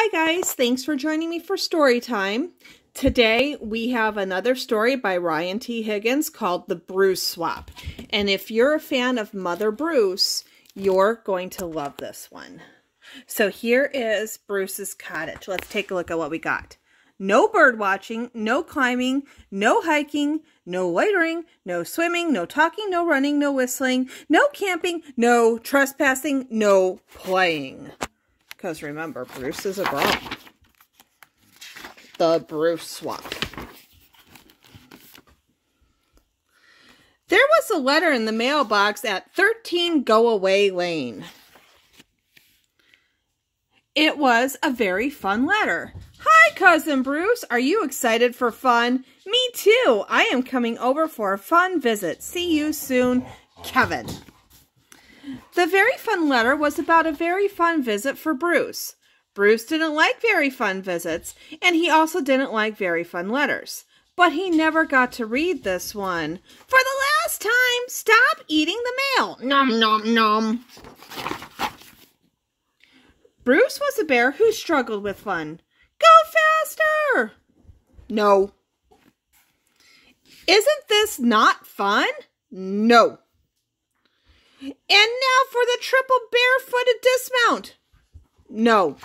Hi guys, thanks for joining me for story time. Today we have another story by Ryan T. Higgins called The Bruce Swap. And if you're a fan of Mother Bruce, you're going to love this one. So here is Bruce's cottage. Let's take a look at what we got. No bird watching, no climbing, no hiking, no loitering, no swimming, no talking, no running, no whistling, no camping, no trespassing, no playing. Because remember, Bruce is a girl. The Bruce swap. There was a letter in the mailbox at 13 Go Away Lane. It was a very fun letter. Hi, Cousin Bruce. Are you excited for fun? Me too. I am coming over for a fun visit. See you soon, Kevin. The very fun letter was about a very fun visit for Bruce. Bruce didn't like very fun visits, and he also didn't like very fun letters. But he never got to read this one. For the last time, stop eating the mail. Nom, nom, nom. Bruce was a bear who struggled with fun. Go faster! No. Isn't this not fun? No. And now for the triple barefooted dismount. No.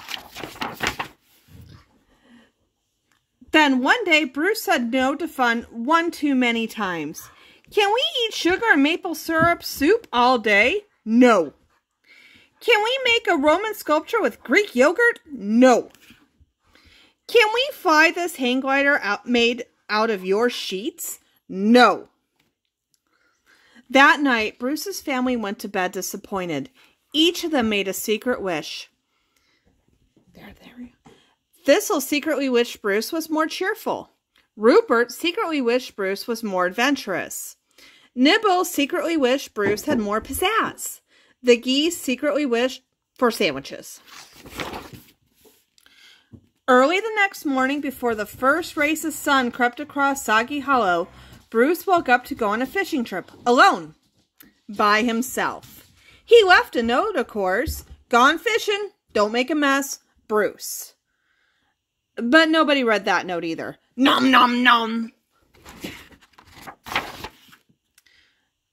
Then one day, Bruce said no to fun one too many times. Can we eat sugar and maple syrup soup all day? No. Can we make a Roman sculpture with Greek yogurt? No. Can we fly this hang glider out, made out of your sheets? No. That night, Bruce's family went to bed disappointed. Each of them made a secret wish. There, there. Thistle secretly wished Bruce was more cheerful. Rupert secretly wished Bruce was more adventurous. Nibble secretly wished Bruce had more pizzazz. The geese secretly wished for sandwiches. Early the next morning, before the first rays of sun crept across Soggy Hollow, Bruce woke up to go on a fishing trip, alone, by himself. He left a note, of course. Gone fishing, don't make a mess, Bruce. But nobody read that note either. Nom nom nom.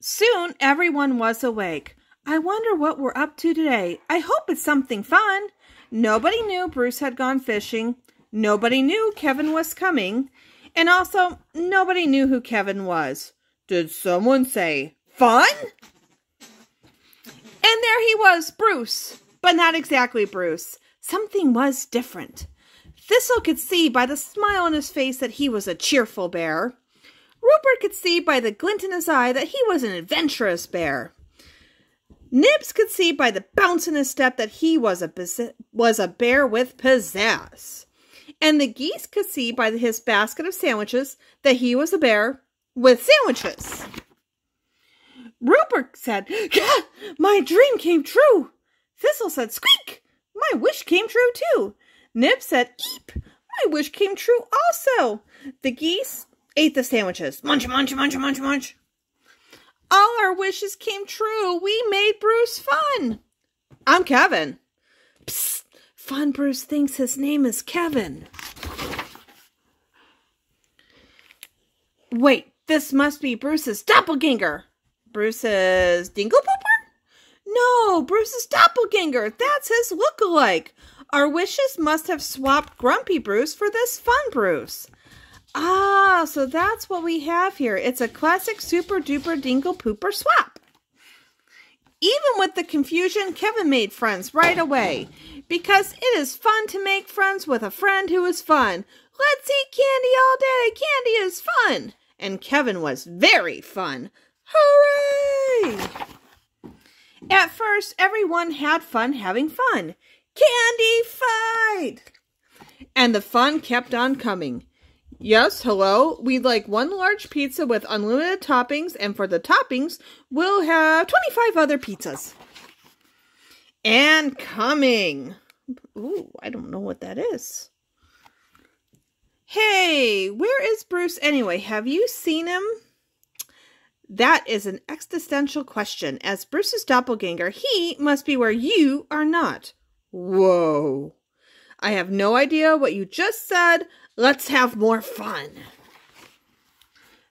Soon everyone was awake. I wonder what we're up to today. I hope it's something fun. Nobody knew Bruce had gone fishing. Nobody knew Kevin was coming. And also, nobody knew who Kevin was. Did someone say, fun? And there he was, Bruce. But not exactly Bruce. Something was different. Thistle could see by the smile on his face that he was a cheerful bear. Rupert could see by the glint in his eye that he was an adventurous bear. Nibs could see by the bounce in his step that he was a was a bear with pizzazz and the geese could see by his basket of sandwiches that he was a bear with sandwiches. Rupert said, My dream came true. Thistle said, Squeak! My wish came true too. Nib said, Eep! My wish came true also. The geese ate the sandwiches. Munch, munch, munch, munch, munch. All our wishes came true. We made Bruce fun. I'm Kevin. Psst. Fun Bruce thinks his name is Kevin. Wait, this must be Bruce's doppelganger. Bruce's dingle pooper? No, Bruce's doppelganger. That's his look-alike. Our wishes must have swapped Grumpy Bruce for this fun Bruce. Ah, so that's what we have here. It's a classic super duper dingle pooper swap. Even with the confusion, Kevin made friends right away because it is fun to make friends with a friend who is fun. Let's eat candy all day. Candy is fun. And Kevin was very fun. Hooray! At first, everyone had fun having fun. Candy fight! And the fun kept on coming. Yes, hello. We'd like one large pizza with unlimited toppings, and for the toppings, we'll have 25 other pizzas. And coming. Ooh, I don't know what that is. Hey, where is Bruce anyway? Have you seen him? That is an existential question. As Bruce's doppelganger, he must be where you are not. Whoa. I have no idea what you just said. Let's have more fun.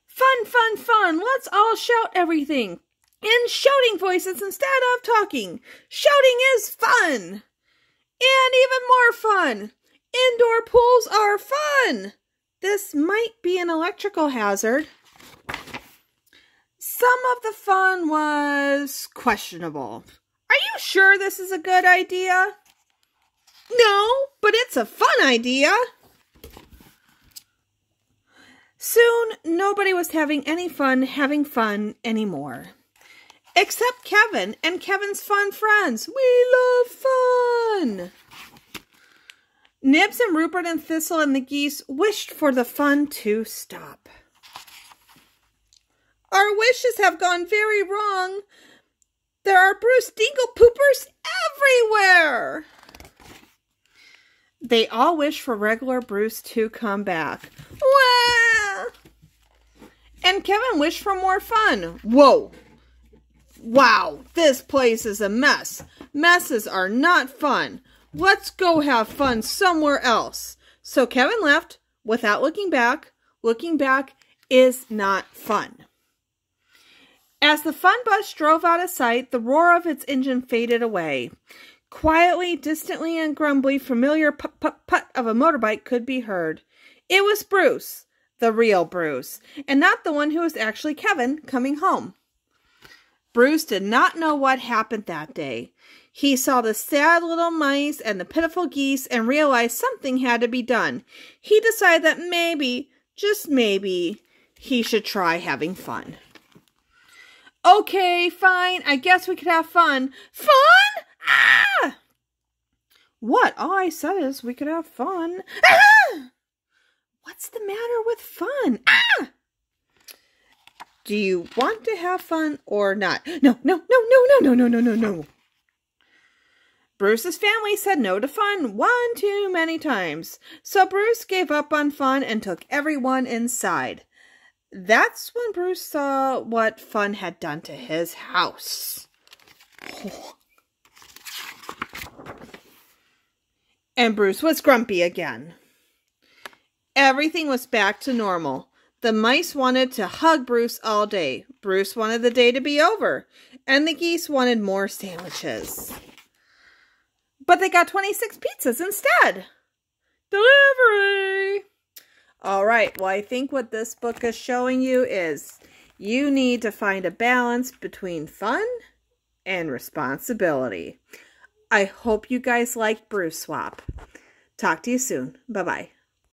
Fun, fun, fun. Let's all shout everything in shouting voices instead of talking. Shouting is fun. And even more fun. Indoor pools are fun. This might be an electrical hazard. Some of the fun was questionable. Are you sure this is a good idea? No, but it's a fun idea. Soon, nobody was having any fun having fun anymore. Except Kevin and Kevin's fun friends. We love fun. Nibs and Rupert and Thistle and the geese wished for the fun to stop. Our wishes have gone very wrong. There are Bruce Dingle poopers everywhere. They all wish for regular Bruce to come back. Wah! And Kevin wished for more fun. Whoa. Wow, this place is a mess. Messes are not fun. Let's go have fun somewhere else. So Kevin left without looking back. Looking back is not fun. As the fun bus drove out of sight, the roar of its engine faded away. Quietly, distantly, and grumbly, familiar put put put of a motorbike could be heard. It was Bruce, the real Bruce, and not the one who was actually Kevin coming home. Bruce did not know what happened that day. He saw the sad little mice and the pitiful geese and realized something had to be done. He decided that maybe, just maybe, he should try having fun. Okay, fine. I guess we could have fun. Fun? Ah! What? All I said is we could have fun. Ah! What's the matter with fun? Ah! Do you want to have fun or not? No, no, no, no, no, no, no, no, no, no. Bruce's family said no to fun one too many times, so Bruce gave up on fun and took everyone inside. That's when Bruce saw what fun had done to his house. And Bruce was grumpy again. Everything was back to normal. The mice wanted to hug Bruce all day. Bruce wanted the day to be over. And the geese wanted more sandwiches. But they got 26 pizzas instead. Delivery! All right, well, I think what this book is showing you is you need to find a balance between fun and responsibility. I hope you guys liked Bruce Swap. Talk to you soon. Bye-bye.